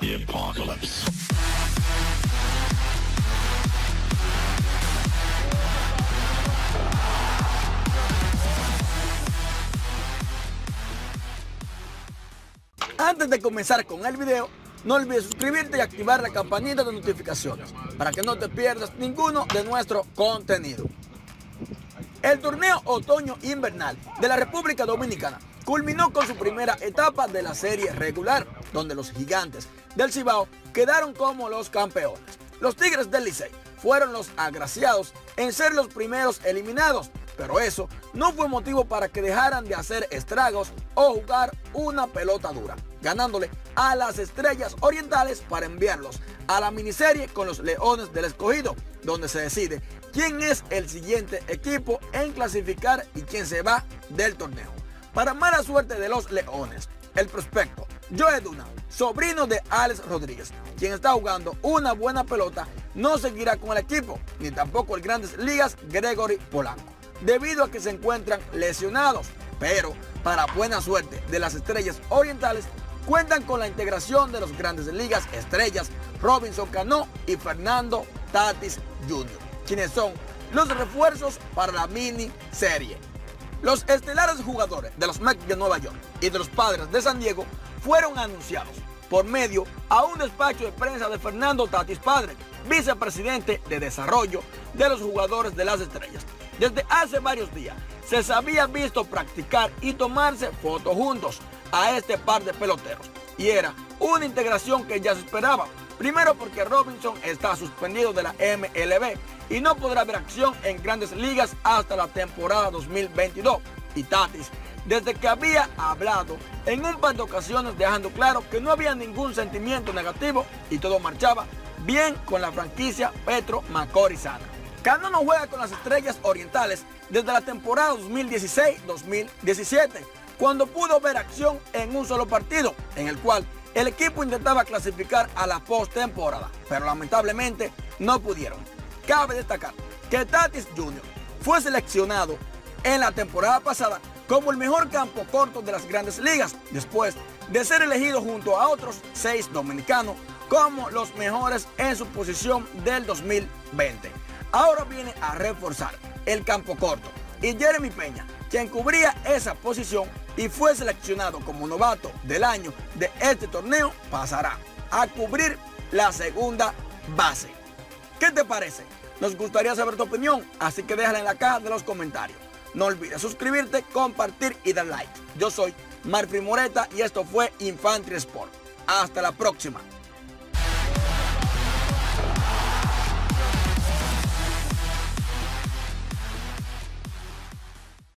The apocalypse. Antes de comenzar con el video, no olvides suscribirte y activar la campanita de notificaciones para que no te pierdas ninguno de nuestro contenido. El torneo otoño-invernal de la República Dominicana culminó con su primera etapa de la serie regular, donde los gigantes del Cibao quedaron como los campeones. Los Tigres del Licey fueron los agraciados en ser los primeros eliminados, pero eso no fue motivo para que dejaran de hacer estragos o jugar una pelota dura, ganándole a las estrellas orientales para enviarlos a la miniserie con los Leones del Escogido, donde se decide quién es el siguiente equipo en clasificar y quién se va del torneo. Para mala suerte de los Leones, el prospecto Joe Duna, sobrino de Alex Rodríguez, quien está jugando una buena pelota, no seguirá con el equipo, ni tampoco el Grandes Ligas Gregory Polanco debido a que se encuentran lesionados. Pero, para buena suerte de las estrellas orientales, cuentan con la integración de los grandes ligas estrellas Robinson Cano y Fernando Tatis Jr., quienes son los refuerzos para la mini serie. Los estelares jugadores de los Mets de Nueva York y de los Padres de San Diego fueron anunciados por medio a un despacho de prensa de Fernando Tatis Padre, vicepresidente de desarrollo de los jugadores de las estrellas. Desde hace varios días se había visto practicar y tomarse fotos juntos a este par de peloteros. Y era una integración que ya se esperaba. Primero porque Robinson está suspendido de la MLB y no podrá ver acción en grandes ligas hasta la temporada 2022. Y Tatis, desde que había hablado en un par de ocasiones dejando claro que no había ningún sentimiento negativo y todo marchaba bien con la franquicia Petro Macorizana. Cano no juega con las estrellas orientales desde la temporada 2016-2017, cuando pudo ver acción en un solo partido, en el cual el equipo intentaba clasificar a la postemporada, pero lamentablemente no pudieron. Cabe destacar que Tatis Jr. fue seleccionado en la temporada pasada como el mejor campo corto de las grandes ligas, después de ser elegido junto a otros seis dominicanos como los mejores en su posición del 2020 ahora viene a reforzar el campo corto. Y Jeremy Peña, quien cubría esa posición y fue seleccionado como novato del año de este torneo, pasará a cubrir la segunda base. ¿Qué te parece? Nos gustaría saber tu opinión, así que déjala en la caja de los comentarios. No olvides suscribirte, compartir y dar like. Yo soy Marfil Moreta y esto fue Infantry Sport. Hasta la próxima.